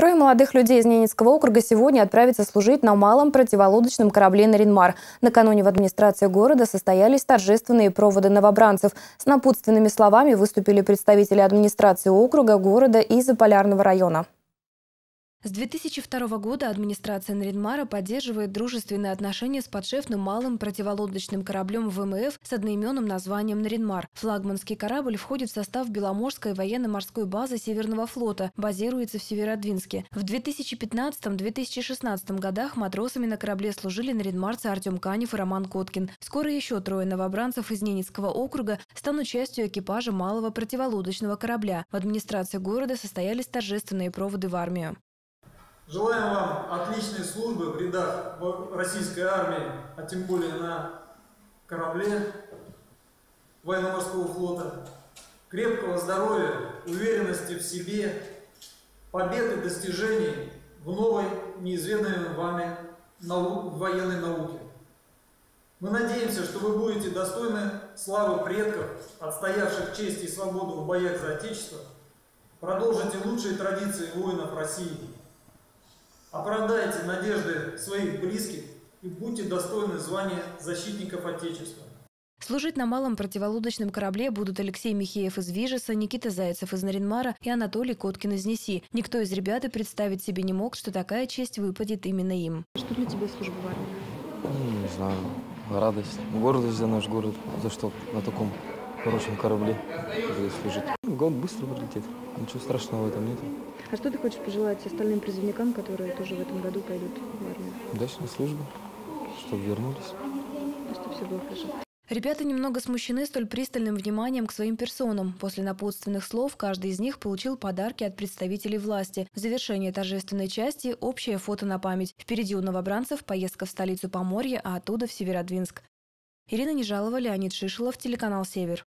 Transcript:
Трое молодых людей из Ненецкого округа сегодня отправятся служить на малом противолодочном корабле «Наринмар». Накануне в администрации города состоялись торжественные проводы новобранцев. С напутственными словами выступили представители администрации округа, города и Заполярного района. С 2002 года администрация Наринмара поддерживает дружественные отношения с подшефным малым противолодочным кораблем ВМФ с одноименным названием «Наринмар». Флагманский корабль входит в состав Беломорской военно-морской базы Северного флота, базируется в Северодвинске. В 2015-2016 годах матросами на корабле служили наринмарцы Артем Канев и Роман Коткин. Скоро еще трое новобранцев из Ненецкого округа станут частью экипажа малого противолодочного корабля. В администрации города состоялись торжественные проводы в армию. Желаем вам отличной службы в рядах российской армии, а тем более на корабле военно-морского флота. Крепкого здоровья, уверенности в себе, побед и достижений в новой, неизведанной вами нау военной науке. Мы надеемся, что вы будете достойны славы предков, отстоявших честь и свободу в боях за Отечество, продолжите лучшие традиции воинов России – Оправдайте надежды своих близких и будьте достойны звания защитников Отечества. Служить на малом противолодочном корабле будут Алексей Михеев из Вижеса, Никита Зайцев из Наринмара и Анатолий Коткин из Неси. Никто из ребят и представить себе не мог, что такая честь выпадет именно им. Что для тебя служба в армии? Ну, не знаю, радость, гордость за наш город, за что на таком хорошем корабле служить. Год быстро пролетит, ничего страшного в этом нет. А что ты хочешь пожелать остальным призывникам, которые тоже в этом году пойдут в армию? Удачной службы, чтобы вернулись. Чтобы все было хорошо. Ребята немного смущены столь пристальным вниманием к своим персонам. После напутственных слов каждый из них получил подарки от представителей власти. В завершение торжественной части – общее фото на память. Впереди у новобранцев поездка в столицу Поморья, а оттуда в Северодвинск. Ирина Нежалова, Леонид Шишилов, телеканал «Север».